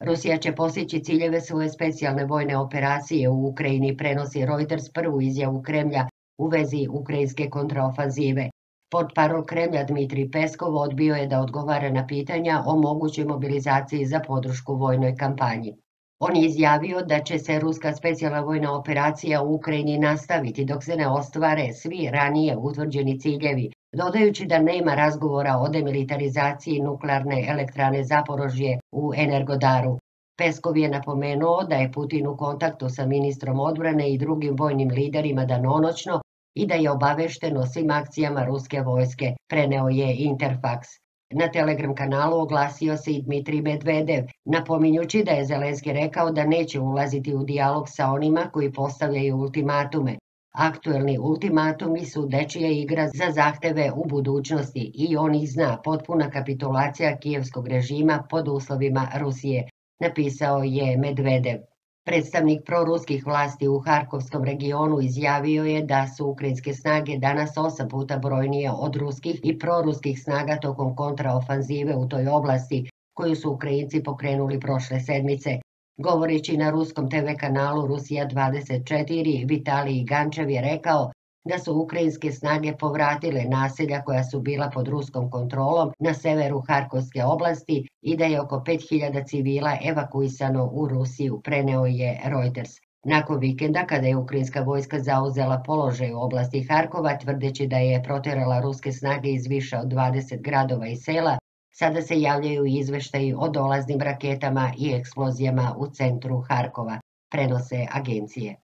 Rusija će postići ciljeve svoje specijalne vojne operacije u Ukrajini, prenosi Reuters prvu izjavu Kremlja u vezi ukrajinske kontraofanzive. Pod parol Kremlja Dmitri Peskov odbio je da odgovara na pitanja o mogućoj mobilizaciji za podršku vojnoj kampanji. On je izjavio da će se ruska specijalna vojna operacija u Ukrajini nastaviti dok se ne ostvare svi ranije utvrđeni ciljevi, dodajući da nema razgovora o demilitarizaciji nuklearne elektrane Zaporožje u Energodaru. Peskov je napomenuo da je Putin u kontaktu sa ministrom odbrane i drugim vojnim liderima danonoćno i da je obavešten o svim akcijama ruske vojske, preneo je Interfax. Na Telegram kanalu oglasio se i Dmitri Medvedev, napominjući da je Zelenski rekao da neće ulaziti u dijalog sa onima koji postavljaju ultimatume. Aktuelni ultimatumi su dečija igra za zahteve u budućnosti i on ih zna potpuna kapitulacija kijevskog režima pod uslovima Rusije, napisao je Medvedev. Predstavnik proruskih vlasti u Harkovskom regionu izjavio je da su ukrajinske snage danas osam puta brojnije od ruskih i proruskih snaga tokom kontraofanzive u toj oblasti koju su Ukrajinci pokrenuli prošle sedmice. Govoreći na ruskom TV kanalu Rusija 24, Vitalij Gančev je rekao da su ukrajinske snage povratile naselja koja su bila pod ruskom kontrolom na severu Harkovske oblasti i da je oko 5000 civila evakuisano u Rusiju, preneo je Reuters. Nakon vikenda, kada je ukrajinska vojska zauzela položaj u oblasti Harkova, tvrdeći da je proterala ruske snage iz više od 20 gradova i sela, sada se javljaju izveštaji o dolaznim raketama i eksplozijama u centru Harkova, prenose agencije.